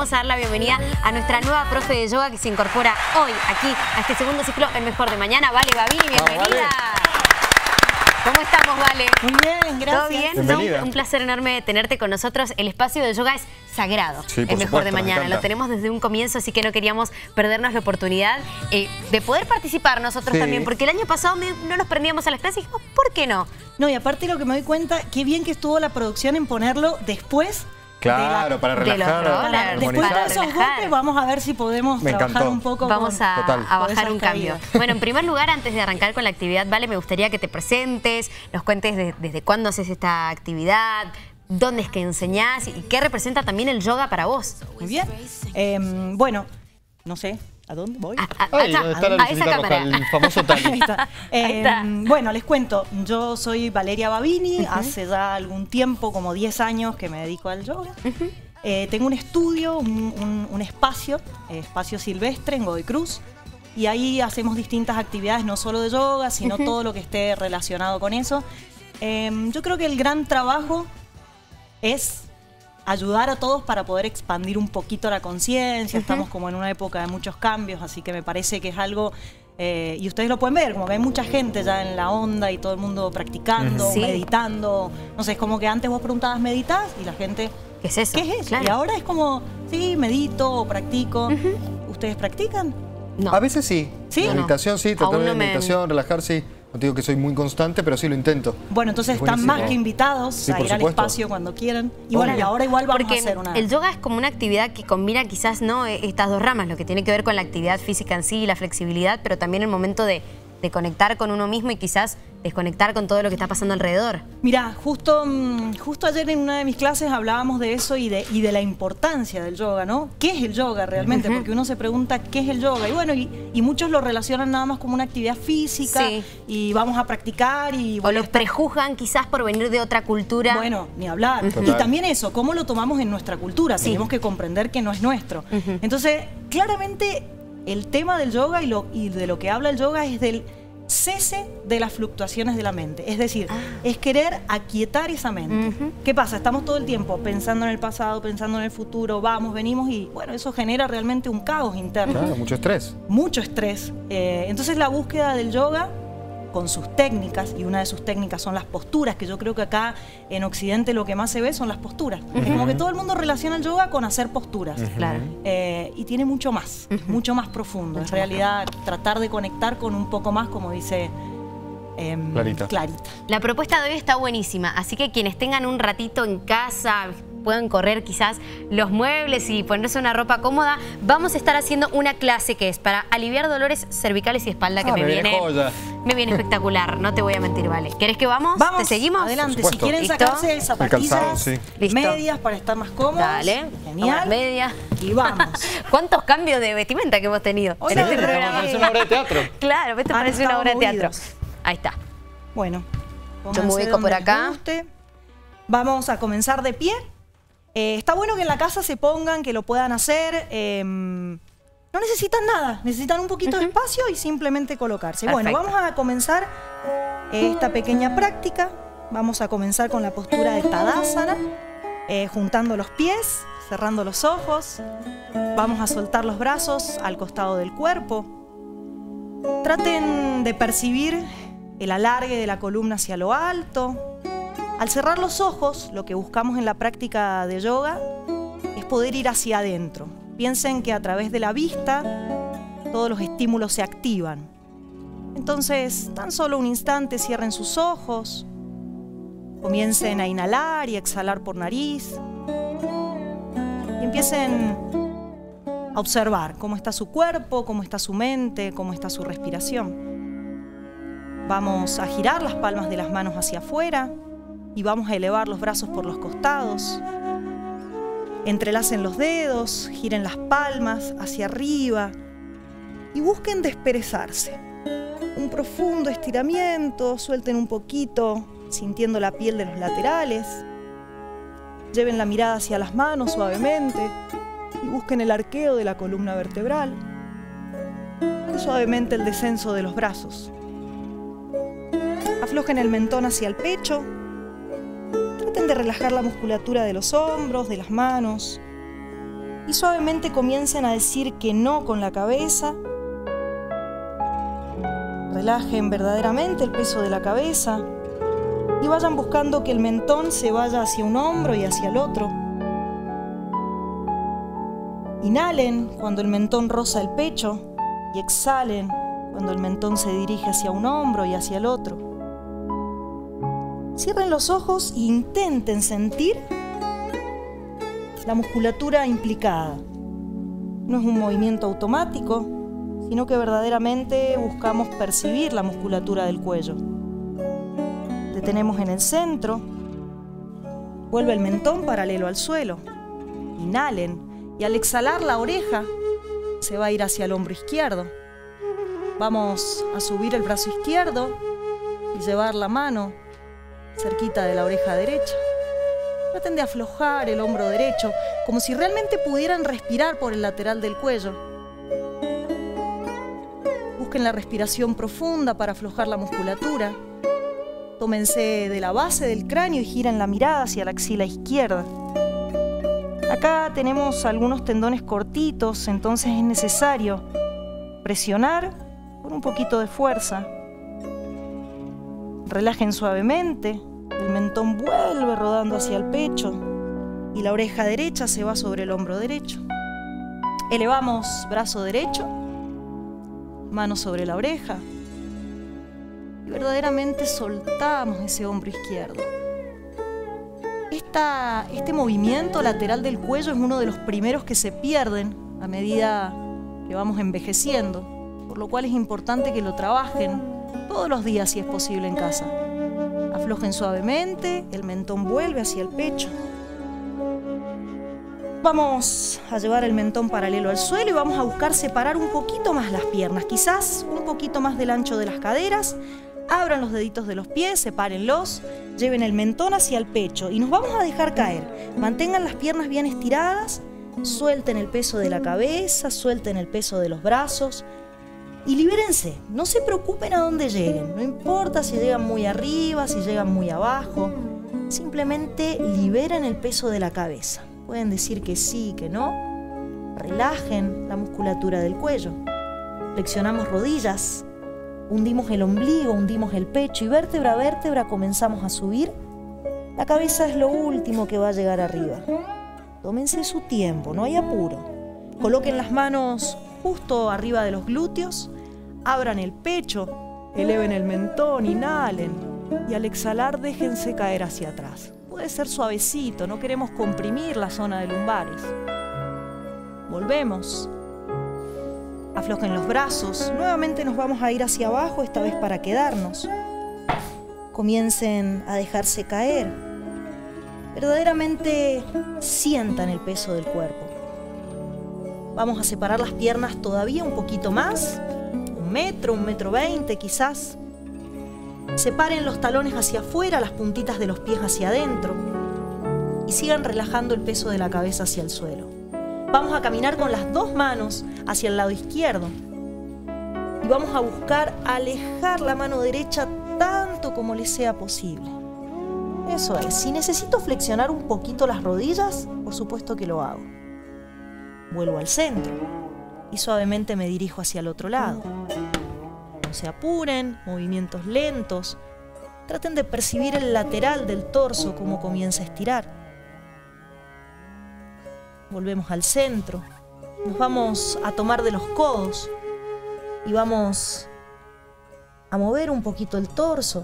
Vamos a dar la bienvenida a nuestra nueva profe de yoga que se incorpora hoy aquí a este segundo ciclo El Mejor de Mañana. Vale Babini, bienvenida. ¿Cómo estamos, Vale? Muy bien, gracias. ¿Todo bien? Bienvenida. Un placer enorme tenerte con nosotros. El espacio de yoga es sagrado. Sí, el mejor de supuesto, mañana. Lo tenemos desde un comienzo, así que no queríamos perdernos la oportunidad eh, de poder participar nosotros Sí. también, porque el año pasado me- no nos prendíamos a las clases y dijimos, ¿por qué no? No, y aparte lo que me doy cuenta, qué bien que estuvo la producción en ponerlo después. Claro, de la- para de relajar, para- armonizar. después de esos relajar. golpes, vamos a ver si podemos Me trabajar encantó. un poco Vamos con- a, Total. a bajar un cambio. Bueno, en primer lugar, antes de arrancar con la actividad, Vale, me gustaría que te presentes, nos cuentes de- desde cuándo haces esta actividad, dónde es que enseñás y qué representa también el yoga para vos. Muy bien. Em, bueno, no sé, ¿a dónde voy? A, a- allá, donde está la a esa roja, cámara. el famoso Ahí Tali. está. Ahí está. Em, Bueno, les cuento, yo soy Valeria Babini, hace ya algún tiempo, como 10 años que me dedico al yoga. Eh, tengo un estudio, un, un- un espacio, eh, espacio silvestre en Godoy Cruz, y ahí hacemos distintas actividades, no solo de yoga, sino todo lo que esté relacionado con eso. Em, yo creo que el gran trabajo es ayudar a todos para poder expandir un poquito la conciencia. Estamos como en una época de muchos cambios, así que me parece que es algo, eh, y ustedes lo pueden ver, como que hay mucha gente ya en la onda y todo el mundo practicando. Sí. meditando. No sé, es como que antes vos preguntabas, ¿meditas? Y la gente, ¿Qué es eso? ¿qué es eso? Claro. Y ahora es como, sí, medito o practico. ¿Ustedes practican? No. A veces sí. ¿Sí? Meditación sí, tratar no de me- meditación, relajar sí. No te digo que soy muy constante, pero sí lo intento. Bueno, entonces Es están más que invitados Sí, a ir al espacio cuando quieran. Y bueno, y ahora igual vamos Porque a hacer una... el yoga es como una actividad que combina quizás no Eh, estas dos ramas, lo que tiene que ver con la actividad física en sí y la flexibilidad, pero también el momento de, de conectar con uno mismo y quizás desconectar con todo lo que está pasando alrededor. Mira, justo, mm, justo ayer en una de mis clases hablábamos de eso y de, y de la importancia del yoga, ¿no? ¿Qué es el yoga realmente? Porque uno se pregunta qué es el yoga. Y bueno, y, y muchos lo relacionan nada más como una actividad física Sí. y vamos a practicar y... O voy a lo prejuzgan quizás por venir de otra cultura. Bueno, ni hablar. Y también eso, cómo lo tomamos en nuestra cultura. Tenemos que comprender que no es nuestro. Entonces, claramente el tema del yoga y, lo, y de lo que habla el yoga es del cese de las fluctuaciones de la mente. Es decir, es querer aquietar esa mente. ¿Qué pasa? Estamos todo el tiempo pensando en el pasado, pensando en el futuro, vamos, venimos y bueno, eso genera realmente un caos interno Claro, mucho estrés. mucho estrés. Eh, entonces la búsqueda del yoga con sus técnicas, y una de sus técnicas son las posturas, que yo creo que acá en Occidente lo que más se ve son las posturas. Es como que todo el mundo relaciona el yoga con hacer posturas. Claro. Eh, y tiene mucho más, mucho más profundo. En realidad, tratar de conectar con un poco más, como dice em, Clarita. Clarita. La propuesta de hoy está buenísima, así que quienes tengan un ratito en casa, puedan correr quizás los muebles y ponerse una ropa cómoda, vamos a estar haciendo una clase que es para aliviar dolores cervicales y espalda que Ah, me, me viene joya. me viene espectacular, no te voy a mentir, vale. ¿Querés que vamos? Vamos, ¿Te seguimos? Adelante, si quieren ¿Listo? sacarse zapatillas, calzado, sí. Listo. medias para estar más cómodos. Dale, Genial. medias. Y vamos. ¿Cuántos cambios de vestimenta que hemos tenido Hoy en este programa? Parece una obra de teatro. Claro, esto Han parece una obra de teatro. Ahí está. Bueno, Yo me ubico por acá. Vamos a comenzar de pie. Eh, está bueno que en la casa se pongan, que lo puedan hacer. eh, no necesitan nada, necesitan un poquito de espacio y simplemente colocarse. Bueno, vamos a comenzar esta pequeña práctica. Vamos a comenzar con la postura de Tadasana, eh, juntando los pies, cerrando los ojos. Vamos a soltar los brazos al costado del cuerpo. Traten de percibir el alargue de la columna hacia lo alto. Al cerrar los ojos, lo que buscamos en la práctica de yoga es poder ir hacia adentro. Piensen que a través de la vista todos los estímulos se activan. Entonces, tan solo un instante cierren sus ojos, comiencen a inhalar y exhalar por nariz y empiecen a observar cómo está su cuerpo, cómo está su mente, cómo está su respiración. Vamos a girar las palmas de las manos hacia afuera y vamos a elevar los brazos por los costados. Entrelacen los dedos, giren las palmas hacia arriba y busquen desperezarse. Un profundo estiramiento, suelten un poquito, sintiendo la piel de los laterales. Lleven la mirada hacia las manos suavemente y busquen el arqueo de la columna vertebral. Suavemente el descenso de los brazos. Aflojen el mentón hacia el pecho. Traten de relajar la musculatura de los hombros, de las manos. Y suavemente comiencen a decir que no con la cabeza. Relajen verdaderamente el peso de la cabeza y vayan buscando que el mentón se vaya hacia un hombro y hacia el otro. Inhalen cuando el mentón roza el pecho y exhalen cuando el mentón se dirige hacia un hombro y hacia el otro. Cierren los ojos e intenten sentir la musculatura implicada. No es un movimiento automático, sino que verdaderamente buscamos percibir la musculatura del cuello. Detenemos en el centro, vuelve el mentón paralelo al suelo. Inhalen y al exhalar la oreja se va a ir hacia el hombro izquierdo. Vamos a subir el brazo izquierdo y llevar la mano cerquita de la oreja derecha. Traten de aflojar el hombro derecho, como si realmente pudieran respirar por el lateral del cuello. Busquen la respiración profunda para aflojar la musculatura. Tómense de la base del cráneo y giren la mirada hacia la axila izquierda. Acá tenemos algunos tendones cortitos, entonces es necesario presionar con un poquito de fuerza. Relajen suavemente, el mentón vuelve rodando hacia el pecho y la oreja derecha se va sobre el hombro derecho. Elevamos brazo derecho, mano sobre la oreja y verdaderamente soltamos ese hombro izquierdo este movimiento lateral del cuello es uno de los primeros que se pierden a medida que vamos envejeciendo, por lo cual es importante que lo trabajen todos los días si es posible en casa. Aflojen suavemente, el mentón vuelve hacia el pecho. Vamos a llevar el mentón paralelo al suelo y vamos a buscar separar un poquito más las piernas, quizás un poquito más del ancho de las caderas, abran los deditos de los pies, sepárenlos, lleven el mentón hacia el pecho y nos vamos a dejar caer. Mantengan las piernas bien estiradas, suelten el peso de la cabeza, suelten el peso de los brazos y libérense. No se preocupen a dónde lleguen, no importa si llegan muy arriba, si llegan muy abajo. Simplemente liberen el peso de la cabeza. Pueden decir que sí, que no. Relajen la musculatura del cuello. Flexionamos rodillas, hundimos el ombligo, hundimos el pecho y vértebra a vértebra comenzamos a subir, la cabeza es lo último que va a llegar arriba. Tómense su tiempo, no hay apuro. Coloquen las manos justo arriba de los glúteos, abran el pecho, eleven el mentón, inhalen y al exhalar déjense caer hacia atrás. Puede ser suavecito, no queremos comprimir la zona de lumbares. Volvemos. Aflojen los brazos. Nuevamente nos vamos a ir hacia abajo, esta vez para quedarnos. Comiencen a dejarse caer. Verdaderamente sientan el peso del cuerpo. Vamos a separar las piernas todavía un poquito más. Un metro, un metro veinte quizás. Separen los talones hacia afuera, las puntitas de los pies hacia adentro. Y sigan relajando el peso de la cabeza hacia el suelo. Vamos a caminar con las dos manos hacia el lado izquierdo. Y vamos a buscar alejar la mano derecha tanto como le sea posible. Eso es, si necesito flexionar un poquito las rodillas, por supuesto que lo hago. Vuelvo al centro y suavemente me dirijo hacia el otro lado. No se apuren, movimientos lentos. Traten de percibir el lateral del torso como comienza a estirar volvemos al centro, nos vamos a tomar de los codos y vamos a mover un poquito el torso.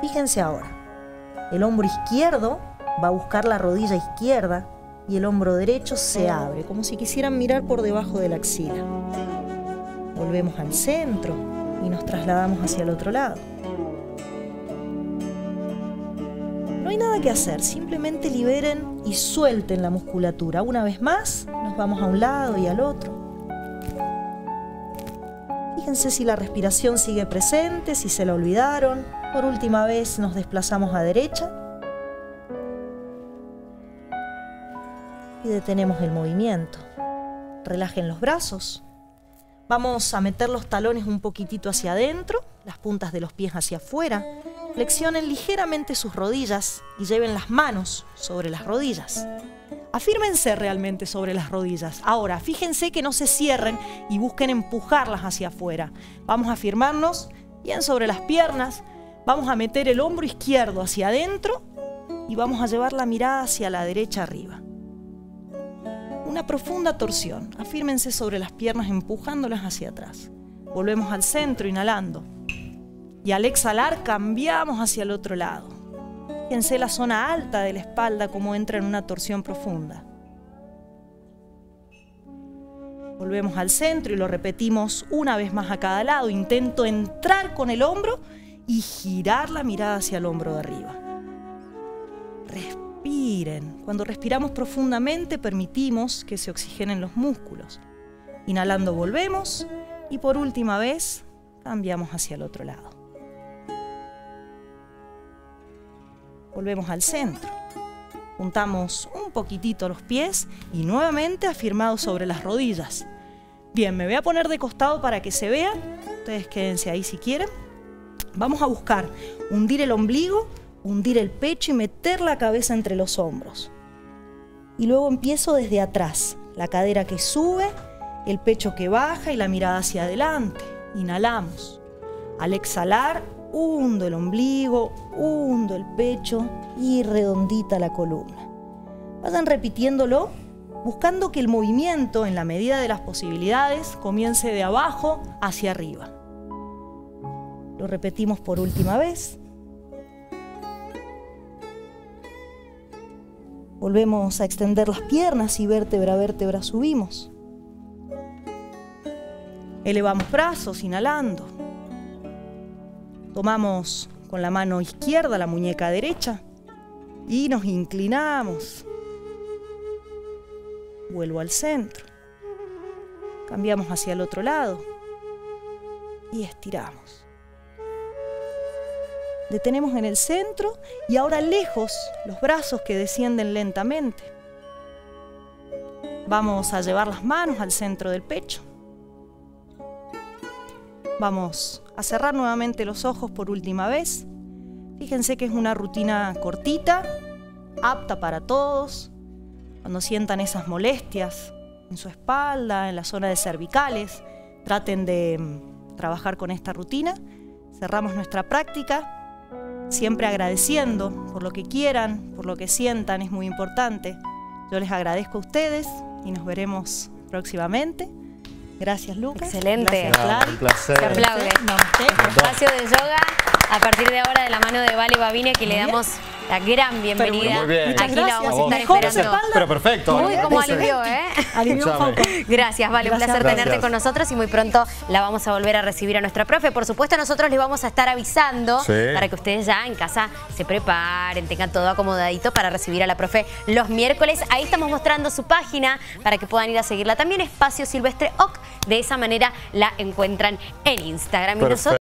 Fíjense ahora, el hombro izquierdo va a buscar la rodilla izquierda y el hombro derecho se abre, como si quisieran mirar por debajo de la axila. Volvemos al centro y nos trasladamos hacia el otro lado. No hay nada que hacer, simplemente liberen y suelten la musculatura. Una vez más, nos vamos a un lado y al otro. Fíjense si la respiración sigue presente, si se la olvidaron. Por última vez nos desplazamos a derecha. Detenemos el movimiento. Relajen los brazos. Vamos a meter los talones un poquitito hacia adentro, las puntas de los pies hacia afuera Flexionen ligeramente sus rodillas y lleven las manos sobre las rodillas. Afírmense realmente sobre las rodillas. Ahora, fíjense que no se cierren y busquen empujarlas hacia afuera. Vamos a afirmarnos bien sobre las piernas. Vamos a meter el hombro izquierdo hacia adentro y vamos a llevar la mirada hacia la derecha arriba. Una profunda torsión. Afírmense sobre las piernas empujándolas hacia atrás. Volvemos al centro, inhalando. Y al exhalar cambiamos hacia el otro lado. Fíjense la zona alta de la espalda como entra en una torsión profunda. Volvemos al centro y lo repetimos una vez más a cada lado. Intento entrar con el hombro y girar la mirada hacia el hombro de arriba. Respiren. Cuando respiramos profundamente permitimos que se oxigenen los músculos. Inhalando volvemos y por última vez cambiamos hacia el otro lado. Volvemos al centro. Juntamos un poquitito los pies y nuevamente afirmados sobre las rodillas. Bien, me voy a poner de costado para que se vea. Ustedes quédense ahí si quieren. Vamos a buscar hundir el ombligo, hundir el pecho y meter la cabeza entre los hombros. Y luego empiezo desde atrás, la cadera que sube, el pecho que baja y la mirada hacia adelante. Inhalamos. Al exhalar, hundo el ombligo, hundo el pecho y redondita la columna. Vayan repitiéndolo, buscando que el movimiento, en la medida de las posibilidades, comience de abajo hacia arriba. Lo repetimos por última vez. Volvemos a extender las piernas y vértebra a vértebra subimos. Elevamos brazos, inhalando. Tomamos con la mano izquierda la muñeca derecha y nos inclinamos. Vuelvo al centro. Cambiamos hacia el otro lado y estiramos. Detenemos en el centro y ahora lejos los brazos que descienden lentamente. Vamos a llevar las manos al centro del pecho. Vamos a cerrar nuevamente los ojos por última vez. Fíjense que es una rutina cortita, apta para todos. Cuando sientan esas molestias en su espalda, en la zona de cervicales, traten de mm, trabajar con esta rutina. Cerramos nuestra práctica, siempre agradeciendo por lo que quieran, por lo que sientan, es muy importante. Yo les agradezco a ustedes y nos veremos próximamente. Gracias, Lucas. Excelente. Gracias. Un placer. Se aplaude. Namaste. Espacio de yoga a partir de ahora de la mano de Vale Babine que le bien. La gran bienvenida. Muy bien. Muchas Aquí la gracias. vamos a estar Mejor esperando. espalda. Pero perfecto. Uy, cómo Puse. alivió, ¿eh? Alivió un poco. Gracias, Vale, un Gracias. placer tenerte Gracias. con nosotros y muy pronto la vamos a volver a recibir a nuestra profe. Por supuesto, nosotros les vamos a estar avisando Sí. para que ustedes ya en casa se preparen, tengan todo acomodadito para recibir a la profe los miércoles. Ahí estamos mostrando su página para que puedan ir a seguirla. También Espacio Silvestre OC. De esa manera la encuentran en Instagram. Y nosotros